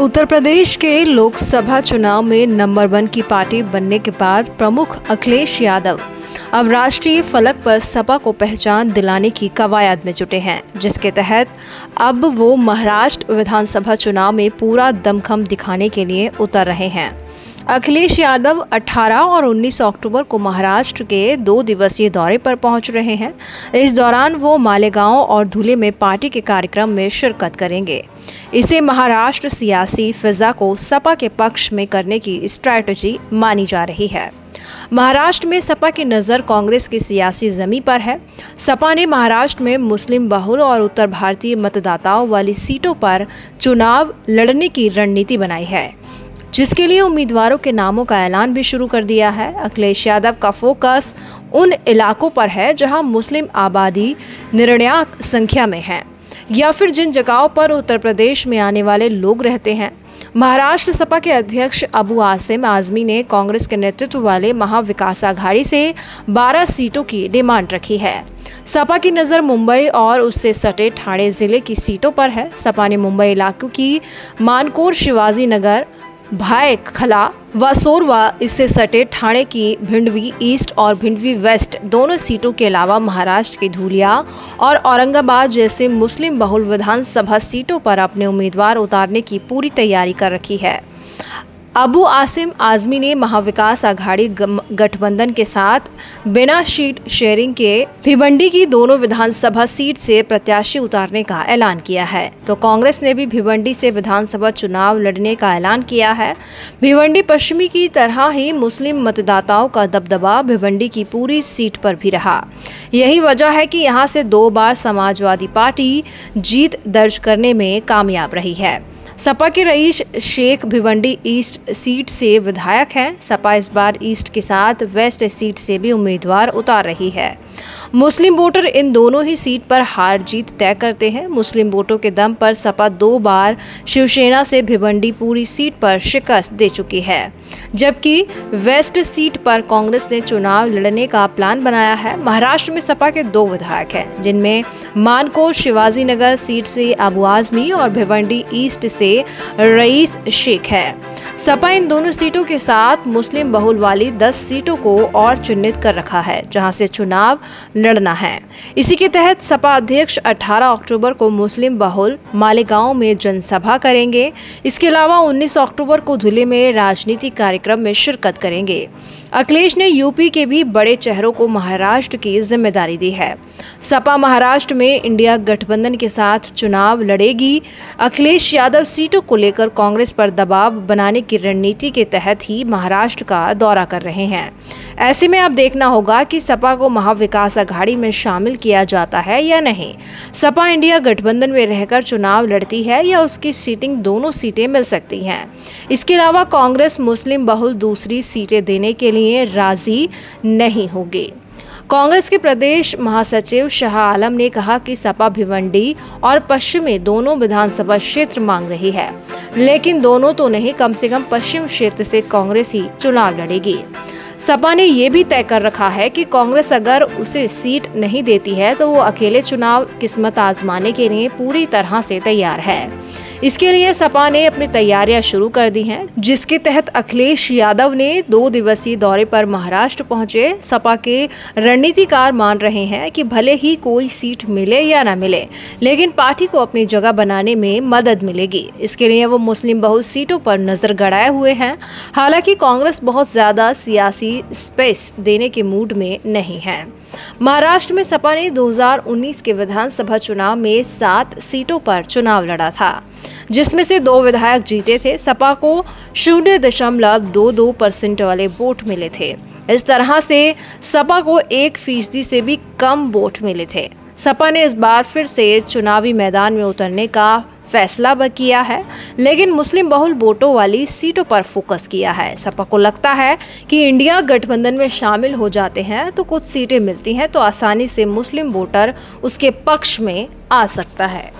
उत्तर प्रदेश के लोकसभा चुनाव में नंबर वन की पार्टी बनने के बाद प्रमुख अखिलेश यादव अब राष्ट्रीय फलक पर सपा को पहचान दिलाने की कवायद में जुटे हैं, जिसके तहत अब वो महाराष्ट्र विधानसभा चुनाव में पूरा दमखम दिखाने के लिए उतर रहे हैं। अखिलेश यादव 18 और 19 अक्टूबर को महाराष्ट्र के दो दिवसीय दौरे पर पहुँच रहे हैं। इस दौरान वो मालेगांव और धुले में पार्टी के कार्यक्रम में शिरकत करेंगे। इसे महाराष्ट्र सियासी फिजा को सपा के पक्ष में करने की स्ट्रैटेजी मानी जा रही है। महाराष्ट्र में सपा की नज़र कांग्रेस की सियासी जमी पर है। सपा ने महाराष्ट्र में मुस्लिम बहुल और उत्तर भारतीय मतदाताओं वाली सीटों पर चुनाव लड़ने की रणनीति बनाई है। जिसके लिए उम्मीदवारों के नामों का ऐलान भी शुरू कर दिया है। अखिलेश यादव का फोकस उन इलाकों पर है जहाँ मुस्लिम आबादी निर्णयाक संख्या में है, या फिर जिन जगहों पर उत्तर प्रदेश में आने वाले लोग रहते हैं। महाराष्ट्र सपा के अध्यक्ष अबू आसिम आजमी ने कांग्रेस के नेतृत्व वाले महाविकास आघाड़ी से 12 सीटों की डिमांड रखी है। सपा की नज़र मुंबई और उससे सटे ठाणे ज़िले की सीटों पर है। सपा ने मुंबई इलाकों की मानकोर शिवाजी नगर भाई खला, व सोरवा इससे सटे ठाणे की भिंडवी ईस्ट और भिंडवी वेस्ट दोनों सीटों के अलावा महाराष्ट्र की धूलिया और औरंगाबाद जैसे मुस्लिम बहुल विधानसभा सीटों पर अपने उम्मीदवार उतारने की पूरी तैयारी कर रखी है। अबू आसिम आजमी ने महाविकास आघाड़ी गठबंधन के साथ बिना सीट शेयरिंग के भिवंडी की दोनों विधानसभा सीट से प्रत्याशी उतारने का ऐलान किया है। तो कांग्रेस ने भी भिवंडी से विधानसभा चुनाव लड़ने का ऐलान किया है। भिवंडी पश्चिमी की तरह ही मुस्लिम मतदाताओं का दबदबा भिवंडी की पूरी सीट पर भी रहा। यही वजह है कि यहाँ से दो बार समाजवादी पार्टी जीत दर्ज करने में कामयाब रही है। सपा के रईस शेख भिवंडी ईस्ट सीट से विधायक हैं। सपा इस बार ईस्ट के साथ वेस्ट सीट से भी उम्मीदवार उतार रही है। मुस्लिम वोटर इन दोनों ही सीट पर हार जीत तय करते हैं। मुस्लिम वोटों के दम पर सपा दो बार शिवसेना से भिवंडी पूरी सीट पर शिकस्त दे चुकी है। जबकि वेस्ट सीट पर कांग्रेस ने चुनाव लड़ने का प्लान बनाया है। महाराष्ट्र में सपा के दो विधायक हैं, जिनमें मानकोट शिवाजी नगर सीट से अबू आजमी और भिवंडी ईस्ट से रईस शेख है। सपा इन दोनों सीटों के साथ मुस्लिम बहुल वाली 10 सीटों को और चिन्हित कर रखा है, जहाँ से चुनाव लड़ना है। इसी के तहत सपा अध्यक्ष 18 अक्टूबर को मुस्लिम बहुल मालेगांव में जनसभा करेंगे। इसके अलावा 19 अक्टूबर को धुले में राजनीतिक कार्यक्रम में शिरकत करेंगे। अखिलेश ने यूपी के भी बड़े चेहरों को महाराष्ट्र की ज़िम्मेदारी दी है। सपा महाराष्ट्र में इंडिया गठबंधन के साथ चुनाव लड़ेगी। अखिलेश यादव सीटों को लेकर कांग्रेस पर दबाव बनाने की रणनीति के तहत ही महाराष्ट्र का दौरा कर रहे हैं। ऐसे में अब देखना होगा कि सपा को महाविकास अघाड़ी में शामिल किया जाता है या नहीं। सपा इंडिया गठबंधन में रहकर चुनाव लड़ती है या उसकी सीटिंग दोनों सीटें मिल सकती हैं। इसके अलावा कांग्रेस मुस्लिम बहुल दूसरी सीटें देने के लिए राज़ी नहीं होगी। कांग्रेस के प्रदेश महासचिव शाह आलम ने कहा कि सपा भिवंडी और पश्चिमी दोनों विधानसभा क्षेत्र मांग रही है, लेकिन दोनों तो नहीं, कम से कम पश्चिम क्षेत्र से कांग्रेस ही चुनाव लड़ेगी। सपा ने ये भी तय कर रखा है कि कांग्रेस अगर उसे सीट नहीं देती है तो वो अकेले चुनाव किस्मत आजमाने के लिए पूरी तरह से तैयार है। इसके लिए सपा ने अपनी तैयारियाँ शुरू कर दी हैं, जिसके तहत अखिलेश यादव ने दो दिवसीय दौरे पर महाराष्ट्र पहुँचे। सपा के रणनीतिकार मान रहे हैं कि भले ही कोई सीट मिले या ना मिले, लेकिन पार्टी को अपनी जगह बनाने में मदद मिलेगी। इसके लिए वो मुस्लिम बहुत सीटों पर नज़र गड़ाए हुए हैं। हालाँकि कांग्रेस बहुत ज़्यादा सियासी स्पेस देने के मूड में नहीं है। महाराष्ट्र में सपा ने 2019 के विधानसभा चुनाव में सात सीटों पर चुनाव लड़ा था। जिसमें से दो विधायक जीते थे, सपा को शून्य दशमलव दो दो परसेंट वाले वोट मिले थे। इस तरह से सपा को एक फ़ीसदी से भी कम वोट मिले थे। सपा ने इस बार फिर से चुनावी मैदान में उतरने का फैसला भी किया है, लेकिन मुस्लिम बहुल वोटों वाली सीटों पर फोकस किया है। सपा को लगता है कि इंडिया गठबंधन में शामिल हो जाते हैं तो कुछ सीटें मिलती हैं तो आसानी से मुस्लिम वोटर उसके पक्ष में आ सकता है।